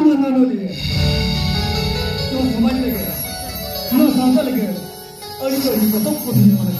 सुनो ना नो लिए तो समझ लेगा ना समझ लेगा अरे तो ये तो कुछ नहीं माने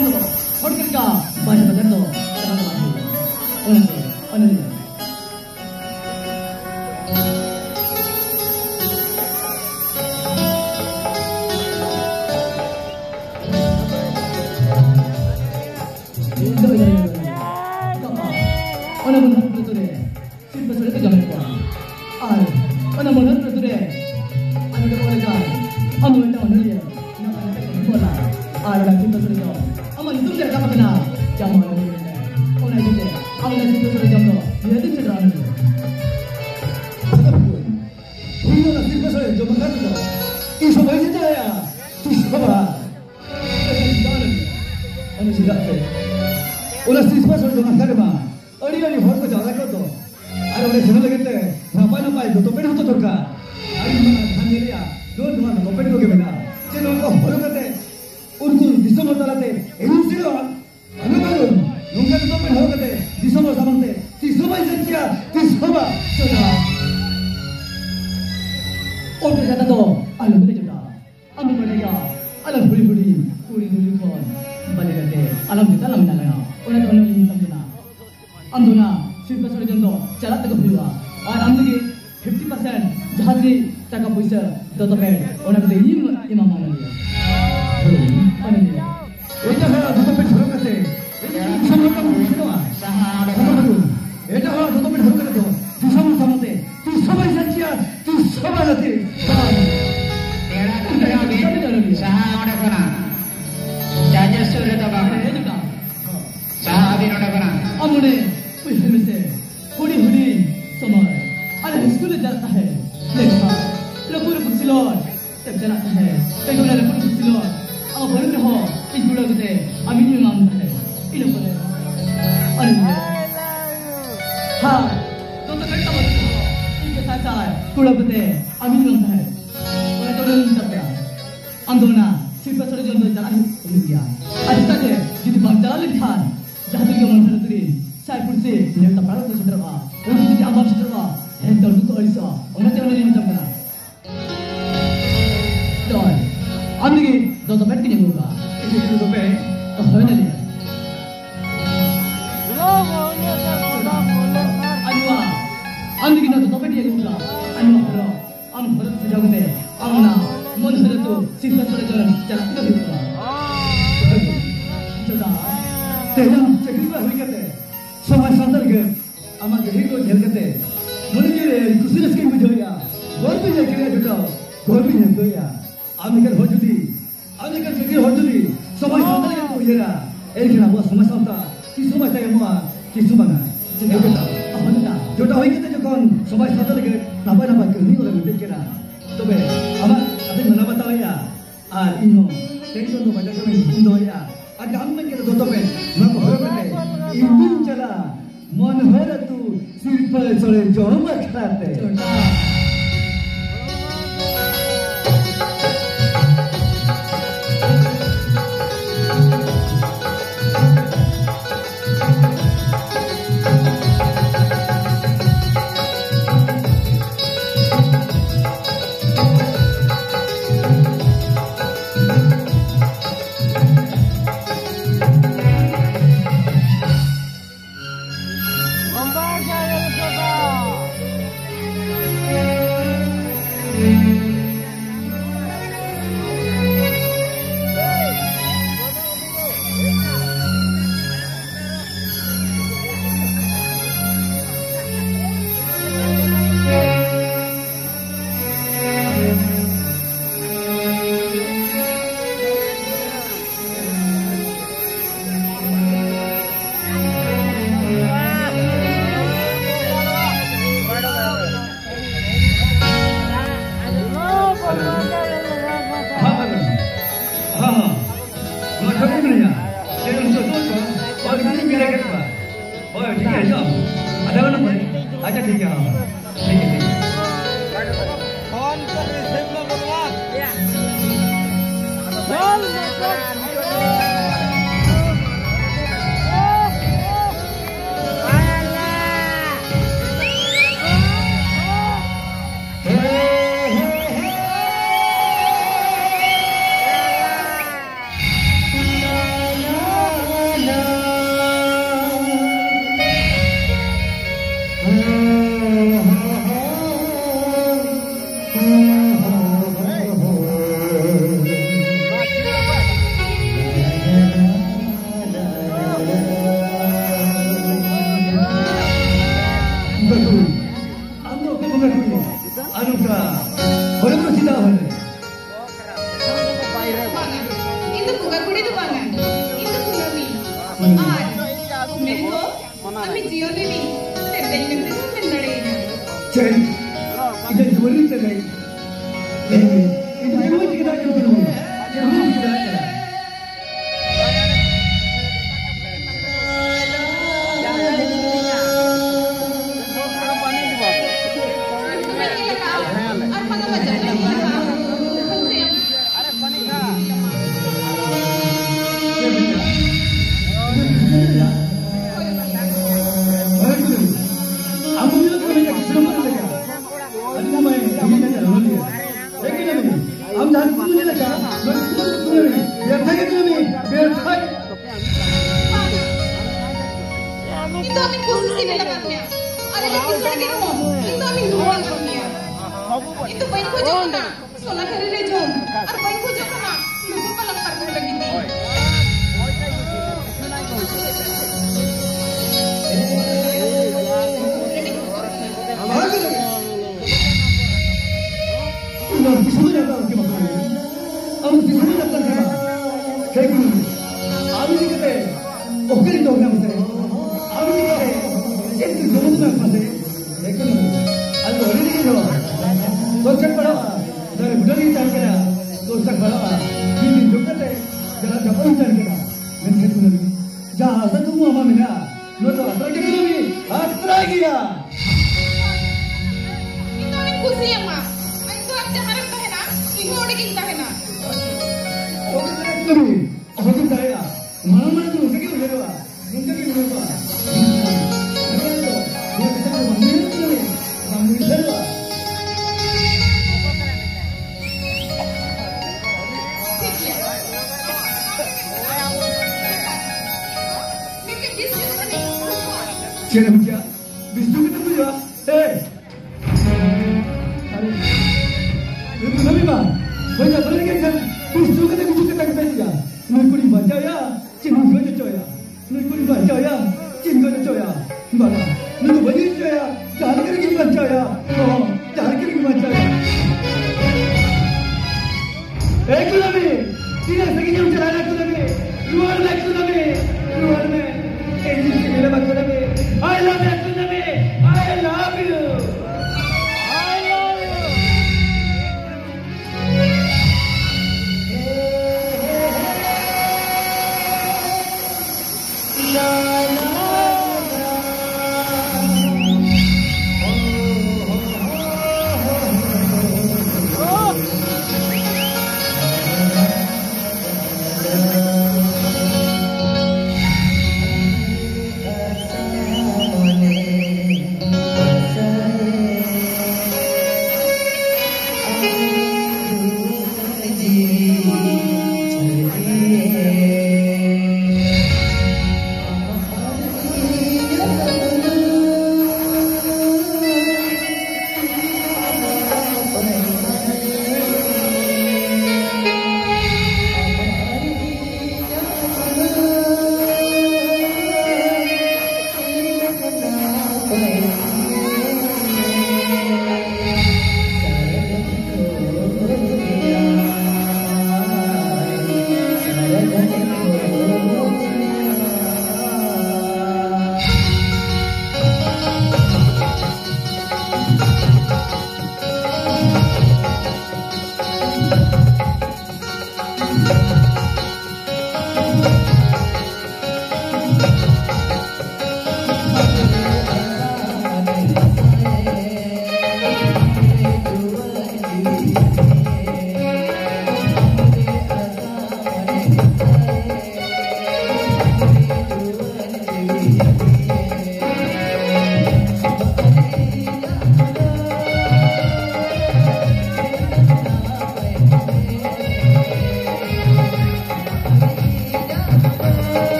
ಒಂದು ಹುಡುಗನ ಮನೆ ಬಂದಿರೋದು と止めることとか morning. अन्दिकिन तपाईँले हुन्छ आउनु र आउनु भरत सुझाउने आउन मन भरत शिक्षा छोडेर चला त्यो जरा जबरदस्त करेगा मैं खेत में जा आज तक तुम आवाज़ में ना 말아.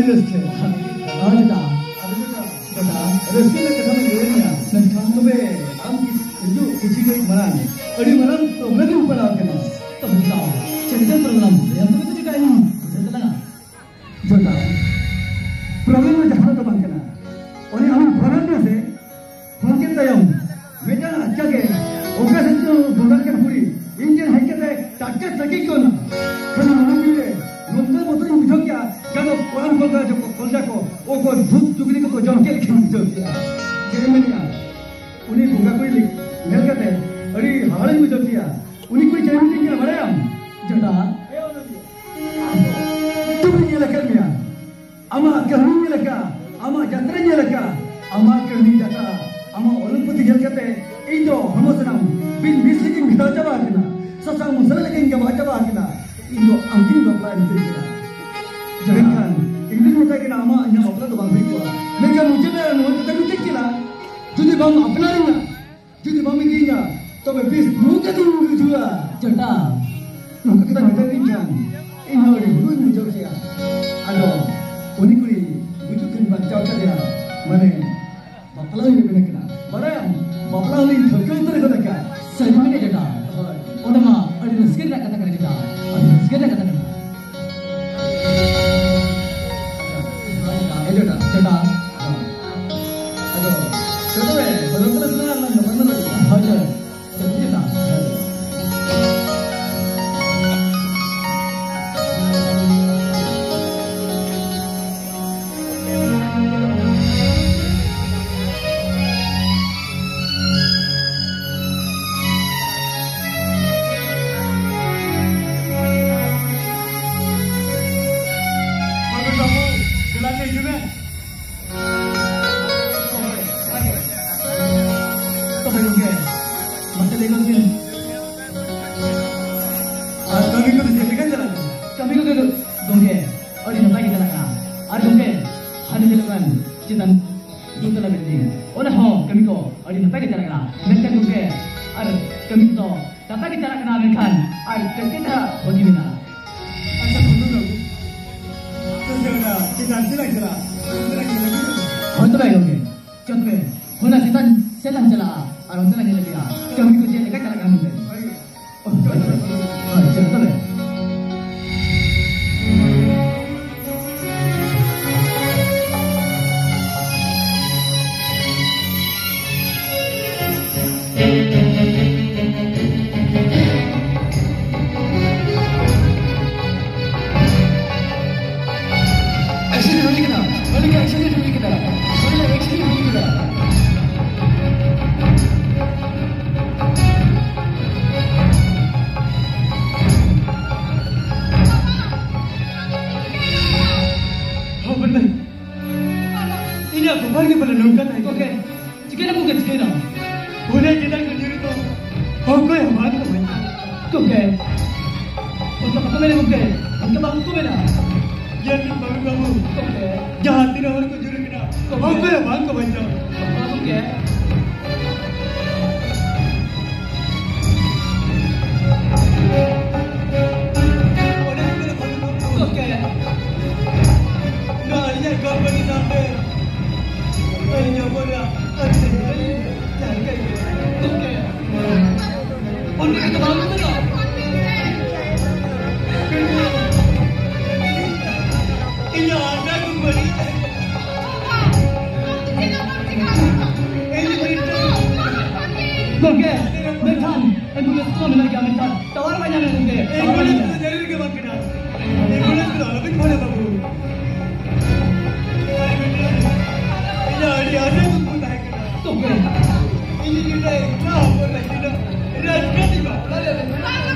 लेटेस्ट है आज का ರಸ್ತೆಯಲ್ಲಿ ಕಥೆ ಏನಿಲ್ಲ ನನ್ನ ಕಂಗಬೆ ಇದು ಕುಚಿಗೆ ಮರಾನೆ ಅಡಿ ಮರಾನ್ ತೊಗರಿ ಉಪಳ ಹಾಕೋಣ ತಮ್ಮ ಚಂದ್ರ ಪ್ರಲಾಮ್ ಅಂದ್ರೆ bin bisikin gajah bagina sasang musala lagi ingat gajah bagina itu angin bapak ini jangan ini muda kita nama hanya apa tu bangsa kawan sana dia lagi ah. Kami kerja dekat kalau kami. ये तो बंद करो जहाँ तेरा वर्क जुड़े किना बंद करो बंद करो बंद करो Oh, look at the bottom. आपको मिला क्या मिलता टवर में जाने देंगे ज़रूर के बाद किना एंबुलेंस को अभी खोले बाबू इधर अड़ी आने को पूछता है किना तो फिर इन्हीं किना इतना हो रहा है किना रात का दिवा